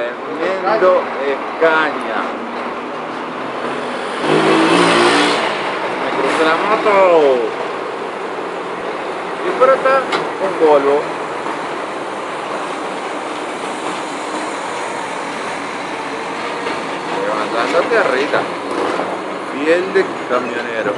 Tremendo escaña. Me crucé la moto. Y por acá un Volvo. Levantando tierrita. Piel de camionero.